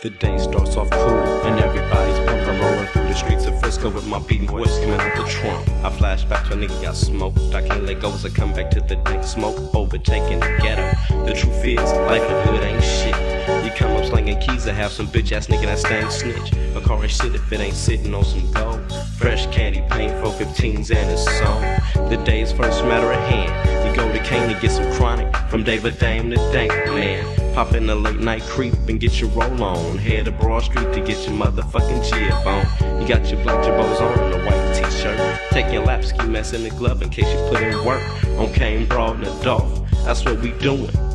The day starts off cool, and everybody's bumping, rolling through the streets of Frisco with my beating voice coming out the trunk. I flash back to a nigga got smoked. I can't let go as I come back to the dank smoke, overtaking the ghetto. The truth is, life in hood ain't shit. You come up slinging keys, I have some bitch ass nigga that stank snitch. A car ain't shit if it ain't sitting on some gold. Fresh candy paint, 415s and a song. The day's first matter at hand. You go to Kane to get some chronic, from David Dame to Dank Man. Pop in a late night creep and get your roll on. Head to Broad Street to get your motherfucking chip on. You got your black jabos on and a white t-shirt. Take your lap ski mess in the glove in case you put in work. On Kane Broad and the Dolph. That's what we doing.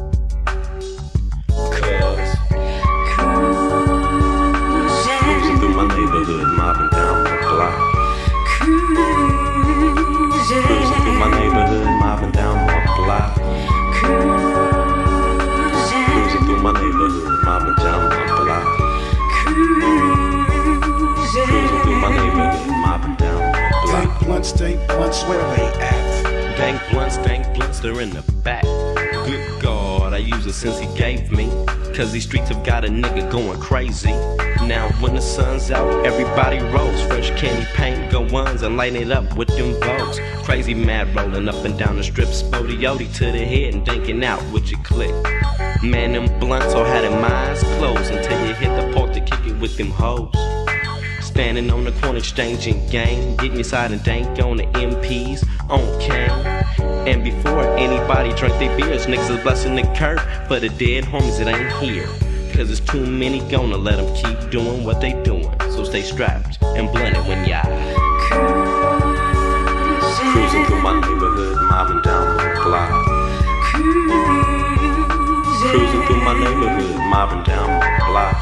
My neighborhood, mobbing down block. Cruising through my neighborhood, my block. Dank blunts, dank blunts, where they at? Dank blunts, dank blunts, they're in the back. Good God, I use it since he gave me. Cause these streets have got a nigga going crazy. Now when the sun's out, everybody rolls. Fresh candy paint, go ones and light it up with them votes. Crazy mad rolling up and down the strip, spody yodi to the head and dinking out with your click. Man, them blunts all had them eyes closed until you hit the park to kick it with them hoes. Standing on the corner exchanging game, getting your side and dank on the MPs on cane. And before anybody drank their beers, niggas is blessing the curb. For the dead homies, it ain't here. Cause it's too many gonna let them keep doing what they doing. So stay strapped and blunted when y'all cruising through my neighborhood, mobbing down My neighborhood, mobbing down my block.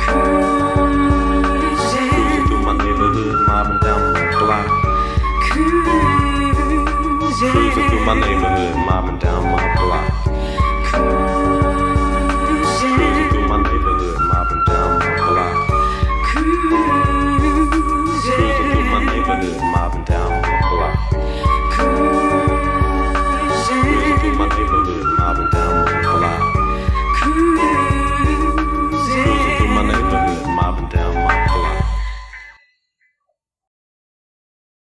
Cruising through my neighborhood, mobbing down my block. Cruising through my neighborhood, mobbing down my block.